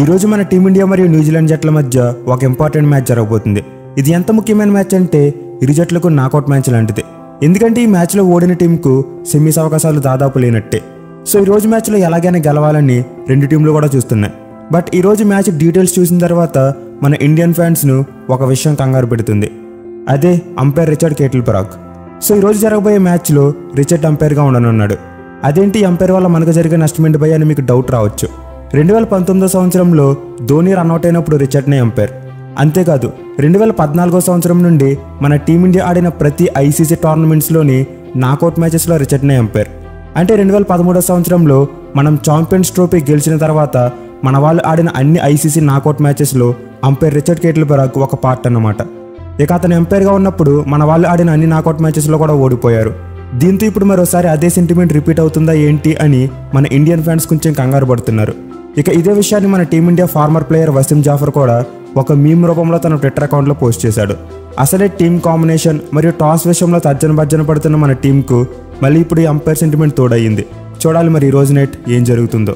ఈరోజు మన టీమిండియా మరియు న్యూజిలాండ్ జట్ల మధ్య ఒక ఇంపార్టెంట్ మ్యాచ్ జరగబోతుంది. ఇది ఎంత ముఖ్యమైన మ్యాచ్ అంటే ఇరు జట్లకు నాకౌట్ మ్యాచ్ లాంటిది. ఎందుకంటే ఈ మ్యాచ్లో ఓడిన టీంకు సెమీస్ అవకాశాలు దాదాపు లేనట్టే. సో ఈ రోజు మ్యాచ్లో ఎలాగైనా గెలవాలని రెండు టీంలు కూడా చూస్తున్నాయి. బట్ ఈ రోజు మ్యాచ్ డీటెయిల్స్ చూసిన తర్వాత మన ఇండియన్ ఫ్యాన్స్ను ఒక విషయం కంగారు పెడుతుంది. అదే umpire Richard Kettleborough so ఈ రోజు జరగబోయే మ్యాచ్లో రిచర్డ్ అంపైర్గా ఉండనున్నాడు. అదేంటి ఈ అంపైర్ వల్ల మనకు జరిగే నష్టమేంటి భయ అని మీకు డౌట్ రావచ్చు. రెండు వేల పంతొమ్మిదో సంవత్సరంలో ధోని రన్అట్ అయినప్పుడు రిచర్డ్నే అంపైర్ అంతేకాదు రెండు వేల పద్నాలుగో సంవత్సరం నుండి మన టీమిండియా ఆడిన ప్రతి ఐసీసీ టోర్నమెంట్స్లోని నాకౌట్ మ్యాచెస్లో రిచర్డ్నే అంపైర్ అంటే రెండు వేల పదమూడో సంవత్సరంలో మనం ఛాంపియన్స్ ట్రోఫీ గెలిచిన తర్వాత మన వాళ్ళు ఆడిన అన్ని ఐసీసీ నాకౌట్ మ్యాచెస్లో అంపైర్ రిచర్డ్ కేట్ల బరాక్ ఒక పార్ట్ అన్నమాట. ఇక అతను ఎంపైర్గా ఉన్నప్పుడు మన వాళ్ళు ఆడిన అన్ని నాకౌట్ మ్యాచెస్లో కూడా ఓడిపోయారు. దీంతో ఇప్పుడు మరోసారి అదే సెంటిమెంట్ రిపీట్ అవుతుందా ఏంటి అని మన ఇండియన్ ఫ్యాన్స్ కొంచెం కంగారు పడుతున్నారు. ఇక ఇదే విషయాన్ని మన team India former player Wasim Jaffer కూడా ఒక మీమ్ రూపంలో తన ట్విట్టర్ అకౌంట్లో పోస్ట్ చేశాడు. అసలే టీమ్ కాంబినేషన్ మరియు టాస్ విషయంలో తర్జన భర్జన పడుతున్న మన టీంకు మళ్ళీ ఇప్పుడు ఈ అంపైర్ సెంటిమెంట్ తోడయ్యింది చూడాలి మరి ఈ రోజు నైట్ ఏం జరుగుతుందో.